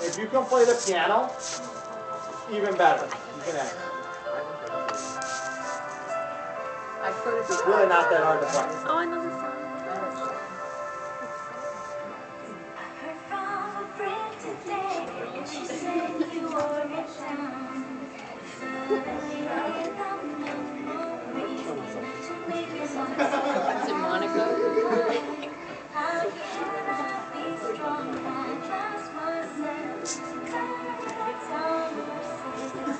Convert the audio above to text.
If you can play the piano, even better. You can act. I put it. It's really not that hard to play. Oh, I know this song.